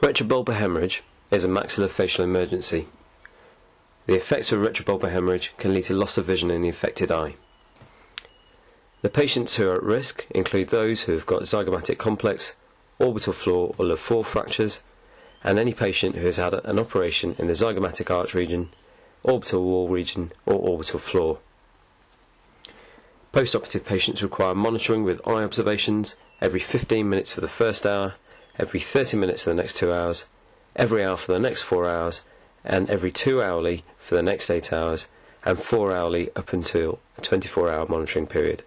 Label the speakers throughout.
Speaker 1: Retrobulbar hemorrhage is a maxillofacial emergency. The effects of retrobulbar hemorrhage can lead to loss of vision in the affected eye. The patients who are at risk include those who have got zygomatic complex, orbital floor or Le fractures, and any patient who has had an operation in the zygomatic arch region, orbital wall region or orbital floor. Postoperative patients require monitoring with eye observations every 15 minutes for the first hour, every 30 minutes for the next two hours, every hour for the next four hours, and every two hourly for the next eight hours, and four hourly up until a 24 hour monitoring period.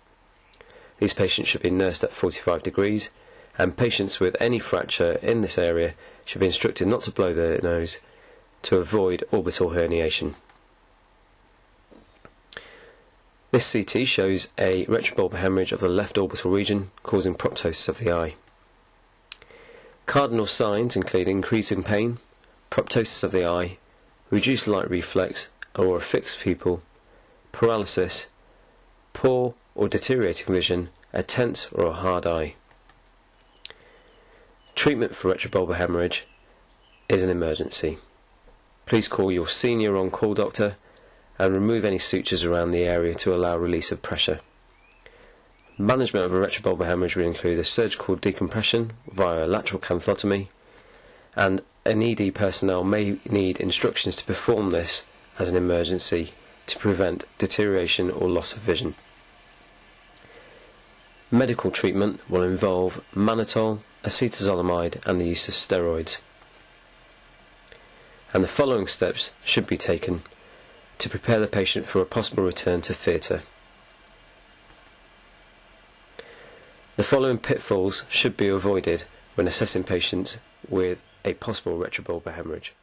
Speaker 1: These patients should be nursed at 45 degrees, and patients with any fracture in this area should be instructed not to blow their nose to avoid orbital herniation. This CT shows a retrobulbar hemorrhage of the left orbital region causing proptosis of the eye. Cardinal signs include increasing pain, proptosis of the eye, reduced light reflex or a fixed pupil, paralysis, poor or deteriorating vision, a tense or a hard eye. Treatment for retrobulbar hemorrhage is an emergency. Please call your senior on-call doctor and remove any sutures around the area to allow release of pressure. Management of a retrobulbar hemorrhage will include a surgical decompression via a lateral canthotomy, and an ED personnel may need instructions to perform this as an emergency to prevent deterioration or loss of vision. Medical treatment will involve mannitol, acetazolamide and the use of steroids. And the following steps should be taken to prepare the patient for a possible return to theatre. The following pitfalls should be avoided when assessing patients with a possible retrobulbar hemorrhage.